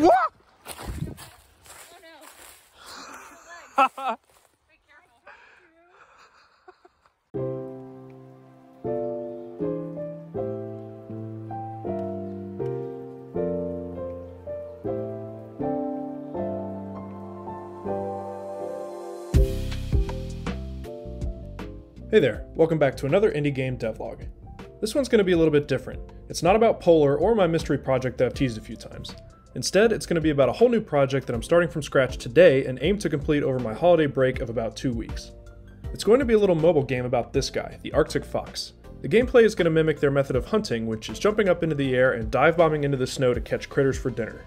What? Oh no. Hey there, welcome back to another indie game devlog. This one's going to be a little bit different. It's not about Polar or my mystery project that I've teased a few times. Instead, it's going to be about a whole new project that I'm starting from scratch today and aim to complete over my holiday break of about two weeks. It's going to be a little mobile game about this guy, the Arctic Fox. The gameplay is going to mimic their method of hunting, which is jumping up into the air and dive bombing into the snow to catch critters for dinner.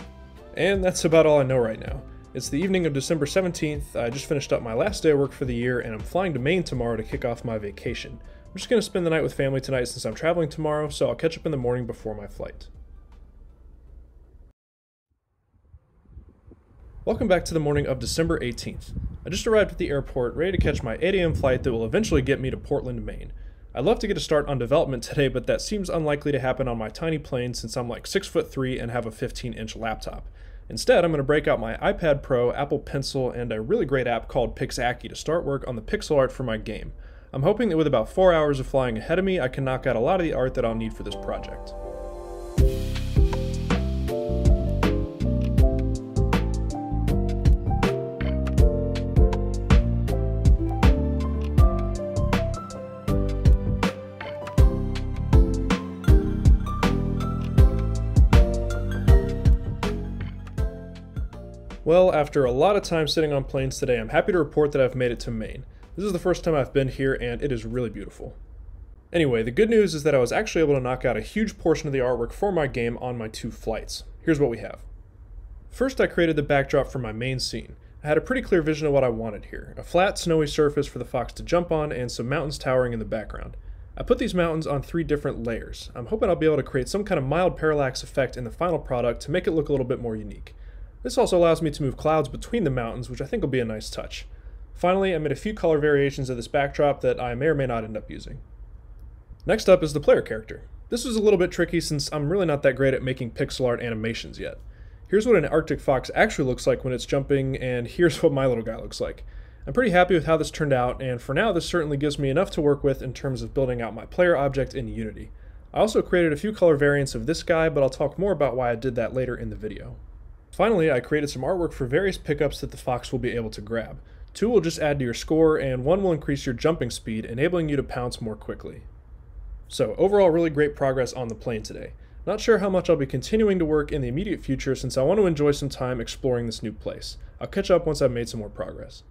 And that's about all I know right now. It's the evening of December 17th. I just finished up my last day of work for the year, and I'm flying to Maine tomorrow to kick off my vacation. I'm just going to spend the night with family tonight since I'm traveling tomorrow, so I'll catch up in the morning before my flight. Welcome back to the morning of December 18th. I just arrived at the airport, ready to catch my 8 a.m. flight that will eventually get me to Portland, Maine. I'd love to get a start on development today, but that seems unlikely to happen on my tiny plane since I'm like 6 foot 3 and have a 15 inch laptop. Instead, I'm going to break out my iPad Pro, Apple Pencil, and a really great app called Pixaki to start work on the pixel art for my game. I'm hoping that with about 4 hours of flying ahead of me, I can knock out a lot of the art that I'll need for this project. Well, after a lot of time sitting on planes today, I'm happy to report that I've made it to Maine. This is the first time I've been here, and it is really beautiful. Anyway, the good news is that I was actually able to knock out a huge portion of the artwork for my game on my two flights. Here's what we have. First, I created the backdrop for my main scene. I had a pretty clear vision of what I wanted here a flat, snowy surface for the fox to jump on, and some mountains towering in the background. I put these mountains on three different layers. I'm hoping I'll be able to create some kind of mild parallax effect in the final product to make it look a little bit more unique. This also allows me to move clouds between the mountains, which I think will be a nice touch. Finally, I made a few color variations of this backdrop that I may or may not end up using. Next up is the player character. This was a little bit tricky since I'm really not that great at making pixel art animations yet. Here's what an Arctic fox actually looks like when it's jumping, and here's what my little guy looks like. I'm pretty happy with how this turned out, and for now this certainly gives me enough to work with in terms of building out my player object in Unity. I also created a few color variants of this guy, but I'll talk more about why I did that later in the video. Finally, I created some artwork for various pickups that the Fox will be able to grab. Two will just add to your score, and one will increase your jumping speed, enabling you to pounce more quickly. So, overall, really great progress on the plane today. Not sure how much I'll be continuing to work in the immediate future since I want to enjoy some time exploring this new place. I'll catch up once I've made some more progress.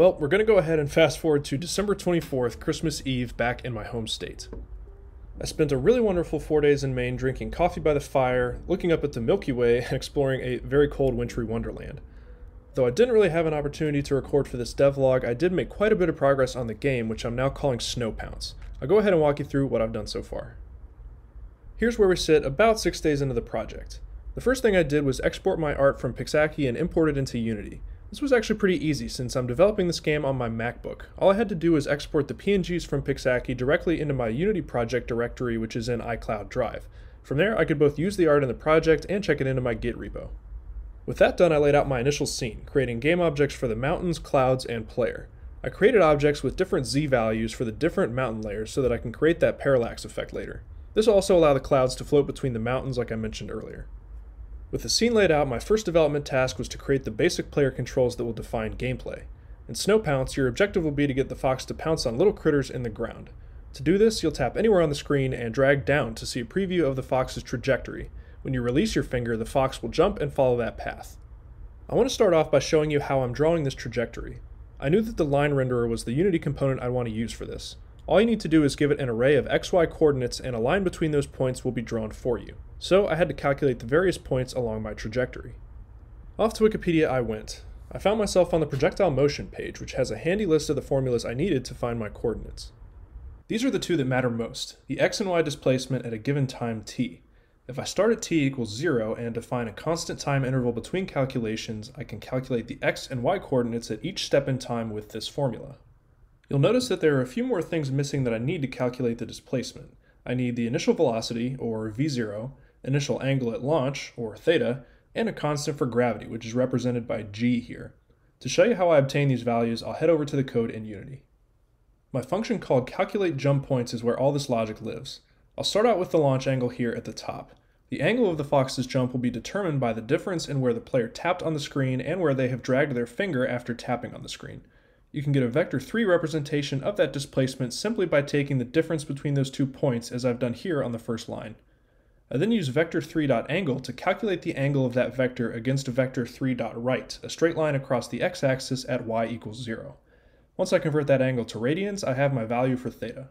Well, we're going to go ahead and fast forward to December 24th, Christmas Eve, back in my home state. I spent a really wonderful four days in Maine drinking coffee by the fire, looking up at the Milky Way, and exploring a very cold, wintry wonderland. Though I didn't really have an opportunity to record for this devlog, I did make quite a bit of progress on the game, which I'm now calling Snow Pounce. I'll go ahead and walk you through what I've done so far. Here's where we sit about six days into the project. The first thing I did was export my art from Pixaki and import it into Unity. This was actually pretty easy since I'm developing this game on my MacBook. All I had to do was export the PNGs from Pixaki directly into my Unity project directory which is in iCloud Drive. From there I could both use the art in the project and check it into my Git repo. With that done I laid out my initial scene, creating game objects for the mountains, clouds, and player. I created objects with different Z values for the different mountain layers so that I can create that parallax effect later. This will also allow the clouds to float between the mountains like I mentioned earlier. With the scene laid out, my first development task was to create the basic player controls that will define gameplay. In Snow Pounce, your objective will be to get the fox to pounce on little critters in the ground. To do this, you'll tap anywhere on the screen and drag down to see a preview of the fox's trajectory. When you release your finger, the fox will jump and follow that path. I want to start off by showing you how I'm drawing this trajectory. I knew that the line renderer was the Unity component I want to use for this. All you need to do is give it an array of xy coordinates and a line between those points will be drawn for you. So I had to calculate the various points along my trajectory. Off to Wikipedia I went. I found myself on the projectile motion page, which has a handy list of the formulas I needed to find my coordinates. These are the two that matter most, the x and y displacement at a given time t. If I start at t equals 0 and define a constant time interval between calculations, I can calculate the x and y coordinates at each step in time with this formula. You'll notice that there are a few more things missing that I need to calculate the displacement. I need the initial velocity, or v0, initial angle at launch, or theta, and a constant for gravity, which is represented by g here. To show you how I obtain these values, I'll head over to the code in Unity. My function called calculate jump points is where all this logic lives. I'll start out with the launch angle here at the top. The angle of the fox's jump will be determined by the difference in where the player tapped on the screen and where they have dragged their finger after tapping on the screen. You can get a vector 3 representation of that displacement simply by taking the difference between those two points as I've done here on the first line. I then use vector3.angle to calculate the angle of that vector against vector 3.right, a straight line across the x-axis at y equals 0. Once I convert that angle to radians, I have my value for theta.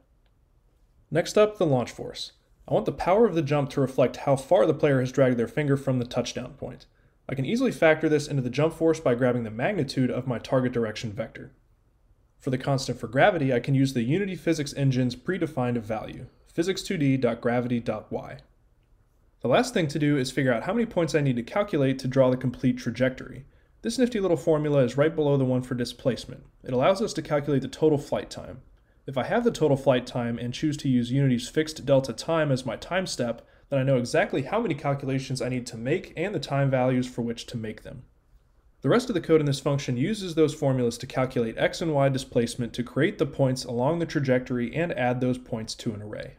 Next up, the launch force. I want the power of the jump to reflect how far the player has dragged their finger from the touchdown point. I can easily factor this into the jump force by grabbing the magnitude of my target direction vector. For the constant for gravity, I can use the Unity Physics Engine's predefined value, physics2d.gravity.y. The last thing to do is figure out how many points I need to calculate to draw the complete trajectory. This nifty little formula is right below the one for displacement. It allows us to calculate the total flight time. If I have the total flight time and choose to use Unity's fixed delta time as my time step, then I know exactly how many calculations I need to make and the time values for which to make them. The rest of the code in this function uses those formulas to calculate x and y displacement to create the points along the trajectory and add those points to an array.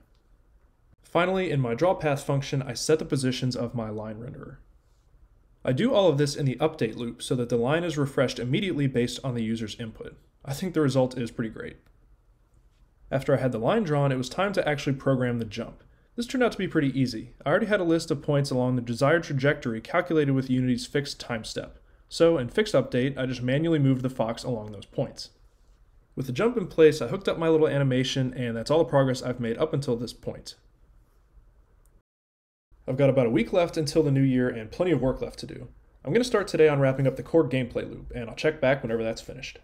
Finally, in my drawPath function, I set the positions of my line renderer. I do all of this in the update loop so that the line is refreshed immediately based on the user's input. I think the result is pretty great. After I had the line drawn, it was time to actually program the jump. This turned out to be pretty easy. I already had a list of points along the desired trajectory calculated with Unity's fixed time step. So in fixed update, I just manually moved the fox along those points. With the jump in place, I hooked up my little animation and that's all the progress I've made up until this point. I've got about a week left until the new year and plenty of work left to do. I'm going to start today on wrapping up the core gameplay loop, and I'll check back whenever that's finished.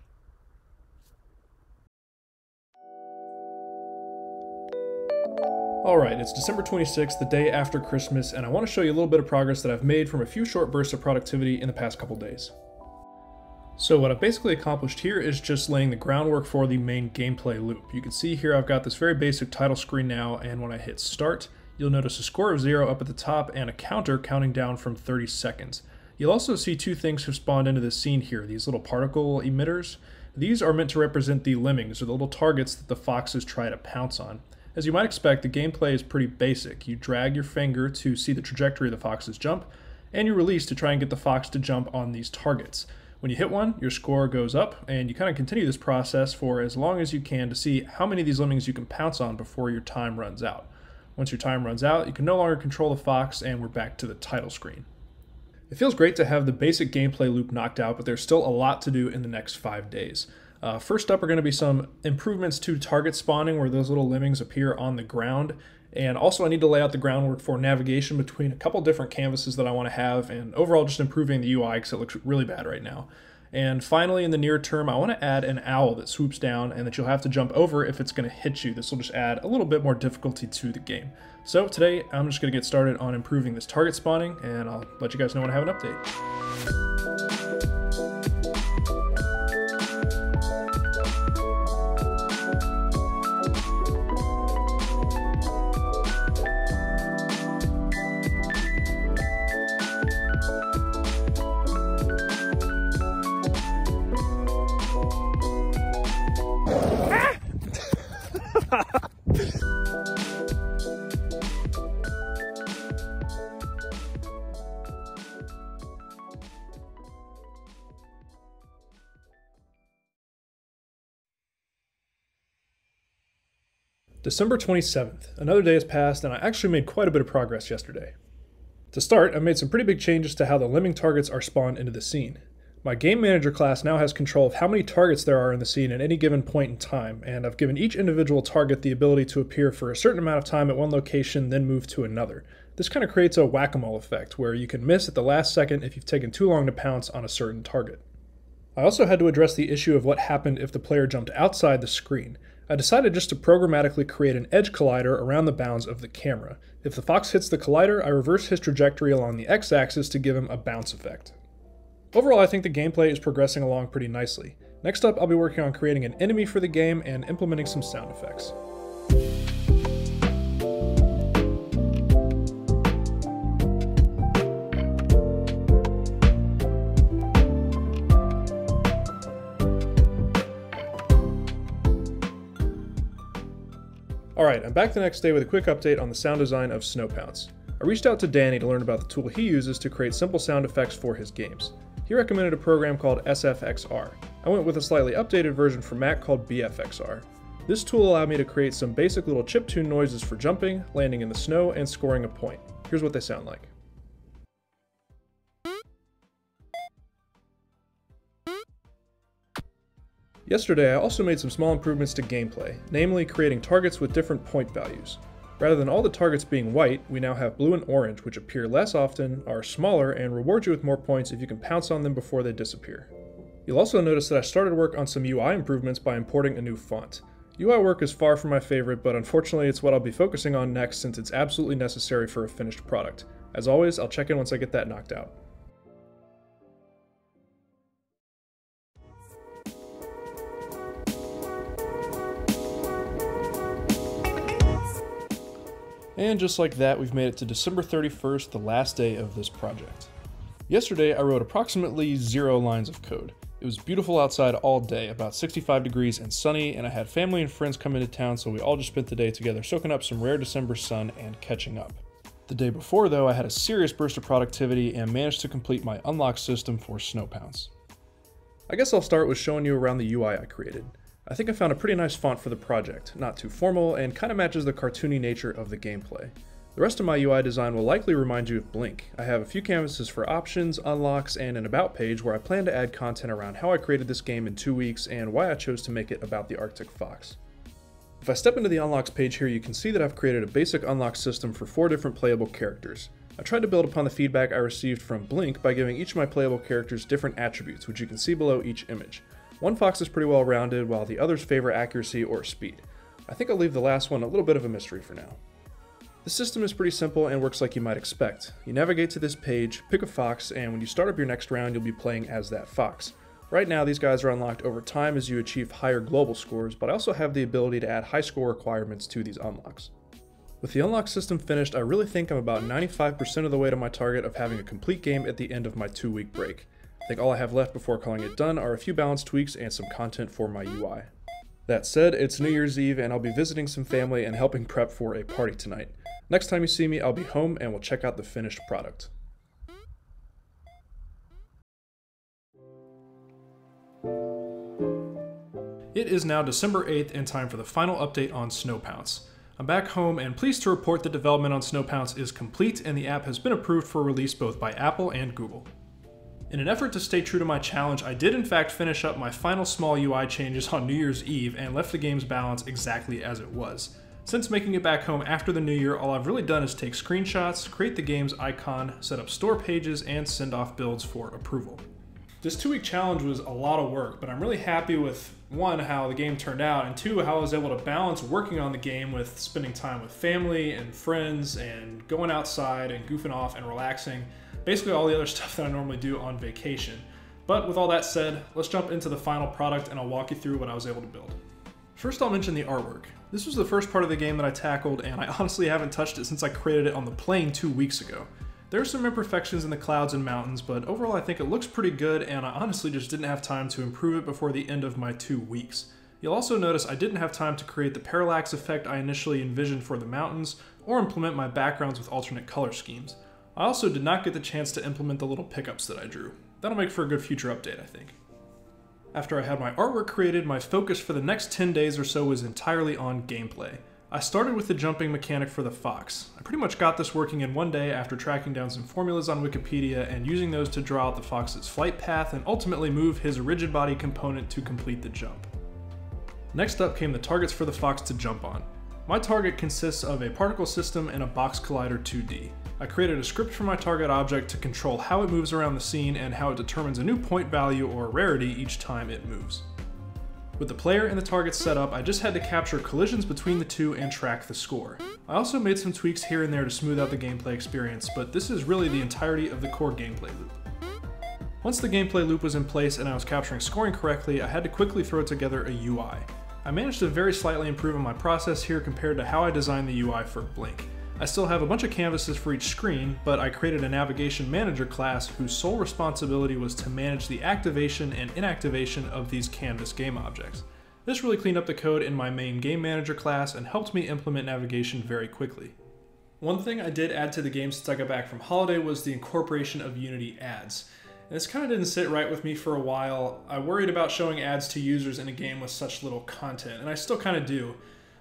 Alright, it's December 26th, the day after Christmas, and I want to show you a little bit of progress that I've made from a few short bursts of productivity in the past couple days. So what I've basically accomplished here is just laying the groundwork for the main gameplay loop. You can see here I've got this very basic title screen now, and when I hit start, you'll notice a score of 0 up at the top and a counter counting down from 30 seconds. You'll also see two things have spawned into the scene here, these little particle emitters. These are meant to represent the lemmings, or the little targets that the foxes try to pounce on. As you might expect, the gameplay is pretty basic. You drag your finger to see the trajectory of the fox's jump, and you release to try and get the fox to jump on these targets. When you hit one, your score goes up, and you kind of continue this process for as long as you can to see how many of these lemmings you can pounce on before your time runs out. Once your time runs out, you can no longer control the fox, and we're back to the title screen. It feels great to have the basic gameplay loop knocked out, but there's still a lot to do in the next five days. Uh, first up are going to be some improvements to target spawning where those little lemmings appear on the ground. And also I need to lay out the groundwork for navigation between a couple different canvases that I want to have and overall just improving the UI because it looks really bad right now. And finally, in the near term, I want to add an owl that swoops down and that you'll have to jump over if it's going to hit you. This will just add a little bit more difficulty to the game. So today, I'm just going to get started on improving this target spawning, and I'll let you guys know when I have an update. December 27th. Another day has passed, and I actually made quite a bit of progress yesterday. To start, I made some pretty big changes to how the lemming targets are spawned into the scene. My Game Manager class now has control of how many targets there are in the scene at any given point in time, and I've given each individual target the ability to appear for a certain amount of time at one location, then move to another. This kind of creates a whack-a-mole effect, where you can miss at the last second if you've taken too long to pounce on a certain target. I also had to address the issue of what happened if the player jumped outside the screen. I decided just to programmatically create an edge collider around the bounds of the camera. If the fox hits the collider, I reverse his trajectory along the x-axis to give him a bounce effect. Overall, I think the gameplay is progressing along pretty nicely. Next up, I'll be working on creating an enemy for the game and implementing some sound effects. Alright, I'm back the next day with a quick update on the sound design of Snowpounce. I reached out to Danny to learn about the tool he uses to create simple sound effects for his games. He recommended a program called SFXR. I went with a slightly updated version for Mac called BFXR. This tool allowed me to create some basic little chiptune noises for jumping, landing in the snow, and scoring a point. Here's what they sound like. Yesterday, I also made some small improvements to gameplay, namely creating targets with different point values. Rather than all the targets being white, we now have blue and orange, which appear less often, are smaller, and reward you with more points if you can pounce on them before they disappear. You'll also notice that I started work on some UI improvements by importing a new font. UI work is far from my favorite, but unfortunately it's what I'll be focusing on next since it's absolutely necessary for a finished product. As always, I'll check in once I get that knocked out. And just like that, we've made it to December 31st, the last day of this project. Yesterday, I wrote approximately zero lines of code. It was beautiful outside all day, about 65 degrees and sunny, and I had family and friends come into town, so we all just spent the day together soaking up some rare December sun and catching up. The day before, though, I had a serious burst of productivity and managed to complete my unlock system for Snowpounce. I guess I'll start with showing you around the UI I created. I think I found a pretty nice font for the project, not too formal, and kind of matches the cartoony nature of the gameplay. The rest of my UI design will likely remind you of Blink. I have a few canvases for options, unlocks, and an about page where I plan to add content around how I created this game in two weeks and why I chose to make it about the Arctic Fox. If I step into the unlocks page here, you can see that I've created a basic unlock system for four different playable characters. I tried to build upon the feedback I received from Blink by giving each of my playable characters different attributes, which you can see below each image. One fox is pretty well rounded, while the others favor accuracy or speed. I think I'll leave the last one a little bit of a mystery for now. The system is pretty simple and works like you might expect. You navigate to this page, pick a fox, and when you start up your next round, you'll be playing as that fox. Right now, these guys are unlocked over time as you achieve higher global scores, but I also have the ability to add high score requirements to these unlocks. With the unlock system finished, I really think I'm about 95% of the way to my target of having a complete game at the end of my two week break. I think all I have left before calling it done are a few balance tweaks and some content for my UI. That said, it's New Year's Eve and I'll be visiting some family and helping prep for a party tonight. Next time you see me, I'll be home and we'll check out the finished product. It is now December 8th and time for the final update on Snowpounce. I'm back home and pleased to report that development on Snowpounce is complete and the app has been approved for release both by Apple and Google. In an effort to stay true to my challenge, I did in fact finish up my final small UI changes on New Year's Eve and left the game's balance exactly as it was. Since making it back home after the new year, all I've really done is take screenshots, create the game's icon, set up store pages, and send off builds for approval. This two week challenge was a lot of work, but I'm really happy with one, how the game turned out, and two, how I was able to balance working on the game with spending time with family and friends and going outside and goofing off and relaxing basically all the other stuff that I normally do on vacation. But with all that said, let's jump into the final product and I'll walk you through what I was able to build. First I'll mention the artwork. This was the first part of the game that I tackled and I honestly haven't touched it since I created it on the plane two weeks ago. There are some imperfections in the clouds and mountains, but overall I think it looks pretty good and I honestly just didn't have time to improve it before the end of my two weeks. You'll also notice I didn't have time to create the parallax effect I initially envisioned for the mountains, or implement my backgrounds with alternate color schemes. I also did not get the chance to implement the little pickups that I drew. That'll make for a good future update, I think. After I had my artwork created, my focus for the next 10 days or so was entirely on gameplay. I started with the jumping mechanic for the Fox. I pretty much got this working in one day after tracking down some formulas on Wikipedia and using those to draw out the Fox's flight path and ultimately move his rigid body component to complete the jump. Next up came the targets for the Fox to jump on. My target consists of a particle system and a box collider 2D. I created a script for my target object to control how it moves around the scene and how it determines a new point value or rarity each time it moves. With the player and the target set up, I just had to capture collisions between the two and track the score. I also made some tweaks here and there to smooth out the gameplay experience, but this is really the entirety of the core gameplay loop. Once the gameplay loop was in place and I was capturing scoring correctly, I had to quickly throw together a UI. I managed to very slightly improve on my process here compared to how I designed the UI for Blink. I still have a bunch of canvases for each screen, but I created a navigation manager class whose sole responsibility was to manage the activation and inactivation of these canvas game objects. This really cleaned up the code in my main game manager class and helped me implement navigation very quickly. One thing I did add to the game since I got back from holiday was the incorporation of Unity ads. This kind of didn't sit right with me for a while. I worried about showing ads to users in a game with such little content, and I still kind of do.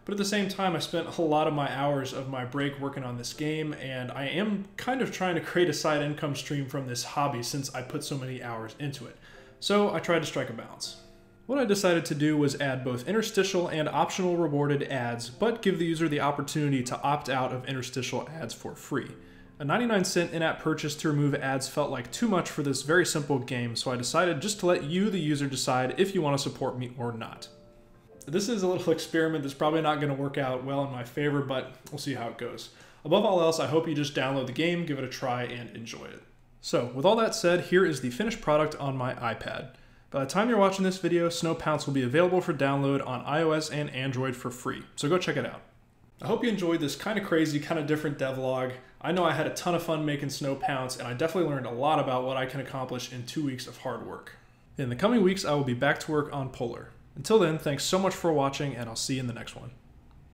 But at the same time, I spent a lot of my hours of my break working on this game, and I am kind of trying to create a side income stream from this hobby since I put so many hours into it. So I tried to strike a balance. What I decided to do was add both interstitial and optional rewarded ads, but give the user the opportunity to opt out of interstitial ads for free. A 99 cent in-app purchase to remove ads felt like too much for this very simple game, so I decided just to let you, the user, decide if you want to support me or not. This is a little experiment that's probably not going to work out well in my favor, but we'll see how it goes. Above all else, I hope you just download the game, give it a try, and enjoy it. So, with all that said, here is the finished product on my iPad. By the time you're watching this video, Snow Pounce will be available for download on iOS and Android for free, so go check it out. I hope you enjoyed this kind of crazy, kind of different devlog. I know I had a ton of fun making Snow Pounce, and I definitely learned a lot about what I can accomplish in two weeks of hard work. In the coming weeks, I will be back to work on Polar. Until then, thanks so much for watching, and I'll see you in the next one.